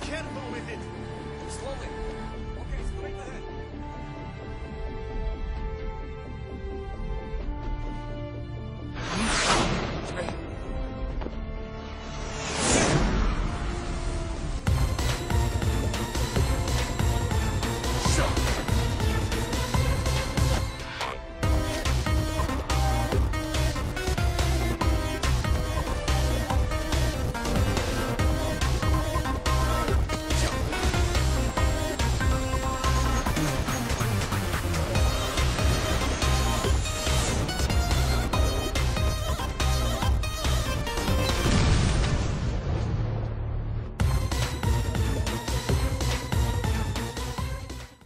careful with it.